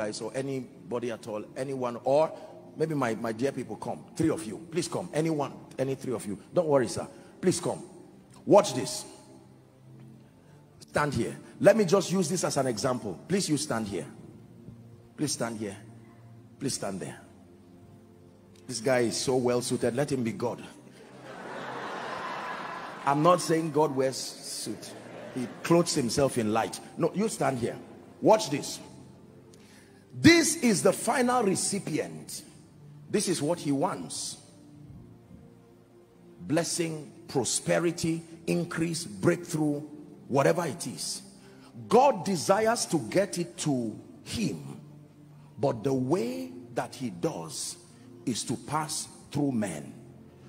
guys or anybody at all, anyone, or maybe my, my dear people come. Three of you. Please come. Anyone, any three of you. Don't worry, sir. Please come. Watch this. Stand here. Let me just use this as an example. Please you stand here. Please stand here. Please stand there. This guy is so well suited. Let him be God. I'm not saying God wears suit. He clothes himself in light. No, you stand here. Watch this. This is the final recipient. This is what he wants. Blessing, prosperity, increase, breakthrough, whatever it is. God desires to get it to him. But the way that he does is to pass through men.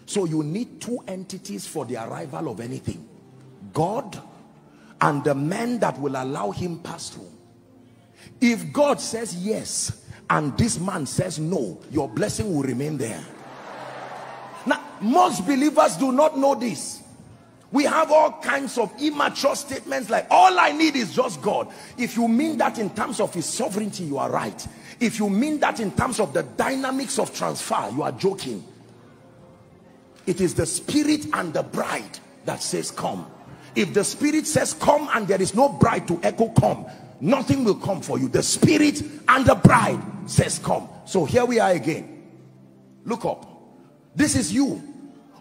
So you need two entities for the arrival of anything. God and the men that will allow him pass through. If God says yes and this man says no, your blessing will remain there. Now, most believers do not know this. We have all kinds of immature statements like, all I need is just God. If you mean that in terms of his sovereignty, you are right. If you mean that in terms of the dynamics of transfer, you are joking. It is the spirit and the bride that says come. If the spirit says come and there is no bride to echo come, nothing will come for you. The spirit and the bride says come. So here we are again. Look up. This is you.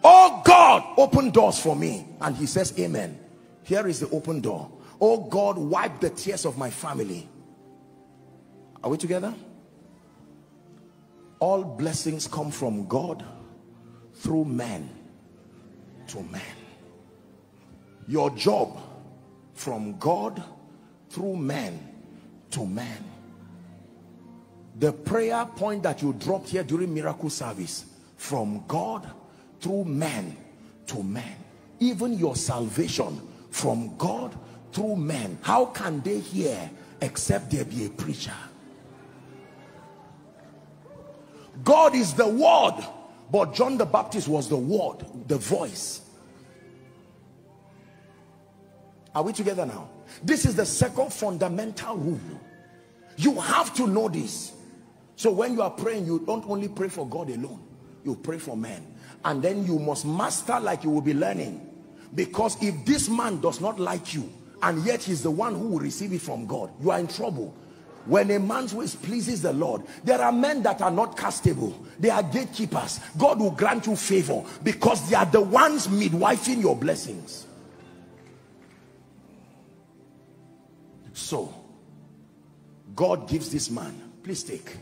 Oh god open doors for me. And he says amen. Here is the open door. Oh god wipe the tears of my family. Are we together? All blessings come from god through man to man. your job from god through men to men. The prayer point that you dropped here during miracle service from God through men to men. Even your salvation from God through men. How can they hear except there be a preacher? God is the word but John the Baptist was the word the voice are we together now this is the second fundamental rule. You have to know this. So when you are praying, you don't only pray for God alone. You pray for men. And then you must master like you will be learning. Because if this man does not like you, and yet he's the one who will receive it from God, you are in trouble. When a man's ways pleases the Lord, there are men that are not castable. They are gatekeepers. God will grant you favor because they are the ones midwifing your blessings. So, God gives this man, please take.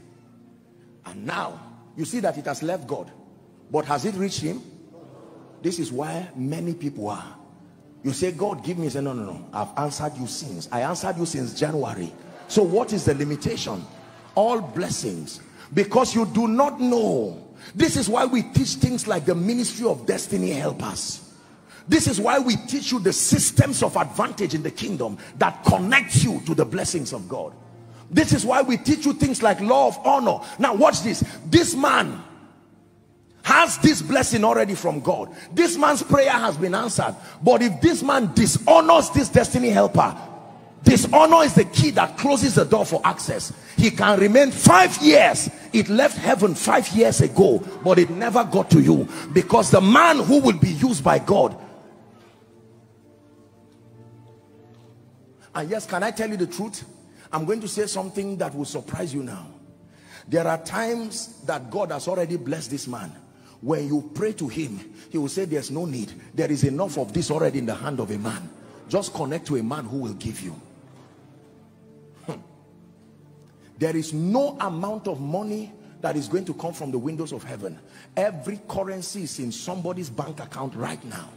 And now, you see that it has left God. But has it reached him? This is why many people are. You say, God, give me. Say, no, no, no. I've answered you since. I answered you since January. So what is the limitation? All blessings. Because you do not know. This is why we teach things like the ministry of destiny helpers this is why we teach you the systems of advantage in the kingdom that connects you to the blessings of God. This is why we teach you things like law of honor. Now watch this. This man has this blessing already from God. This man's prayer has been answered. But if this man dishonors this destiny helper, dishonor is the key that closes the door for access. He can remain five years. It left heaven five years ago, but it never got to you because the man who will be used by God And yes, can I tell you the truth? I'm going to say something that will surprise you now. There are times that God has already blessed this man. When you pray to him, he will say there's no need. There is enough of this already in the hand of a man. Just connect to a man who will give you. Hmm. There is no amount of money that is going to come from the windows of heaven. Every currency is in somebody's bank account right now.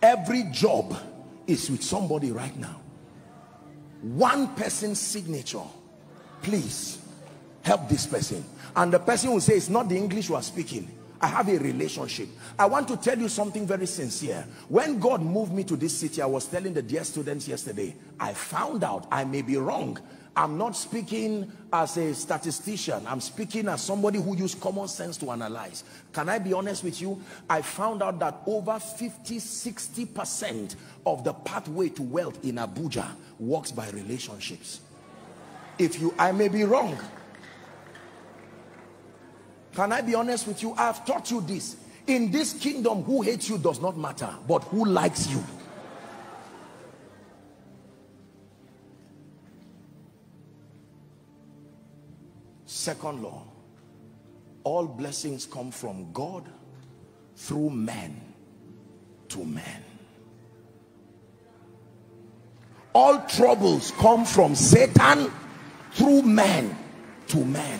Every job is with somebody right now. One person's signature. Please help this person. And the person will say it's not the english you are speaking i have a relationship i want to tell you something very sincere when god moved me to this city i was telling the dear students yesterday i found out i may be wrong I'm not speaking as a statistician. I'm speaking as somebody who used common sense to analyze. Can I be honest with you? I found out that over 50, 60% of the pathway to wealth in Abuja works by relationships. if you i may be wrong can i be honest with you? I've taught you this. In this kingdom who hates you does not matter but who likes you. Second law all blessings come from god through men to men all troubles come from satan through men to men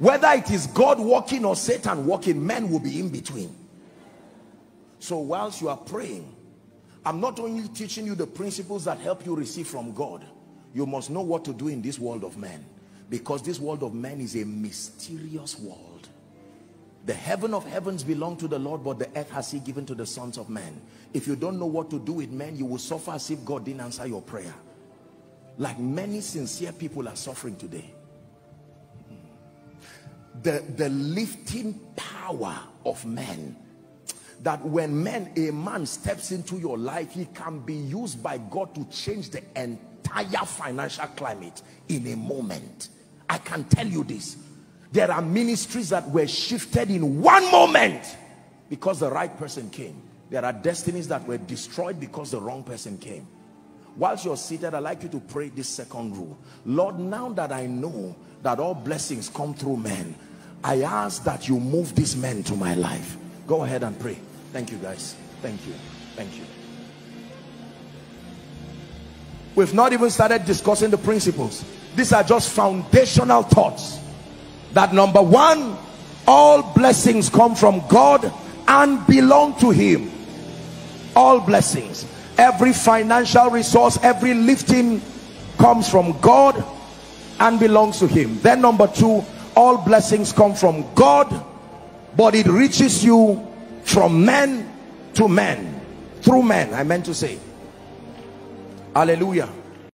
whether it is God walking or Satan walking men will be in between. So whilst you are praying I'm not only teaching you the principles that help you receive from God you must know what to do in this world of men. Because this world of men is a mysterious world. The heaven of heavens belong to the Lord but the earth has he given to the sons of men. If you don't know what to do with men you will suffer as if God didn't answer your prayer. Like many sincere people are suffering today the, the lifting power of men that when men a man steps into your life he can be used by God to change the entire financial climate in a moment. I can tell you this. There are ministries that were shifted in one moment because the right person came. There are destinies that were destroyed because the wrong person came. Whilst you're seated I'd like you to pray this second rule. Lord now that I know that all blessings come through men I ask that you move these men to my life. Go ahead and pray. Thank you guys. Thank you. Thank you. We've not even started discussing the principles. These are just foundational thoughts that number one all blessings come from God and belong to him. All blessings. Every financial resource every lifting comes from God and belongs to him. Then number two all blessings come from God but it reaches you from men to men through men I meant to say. Hallelujah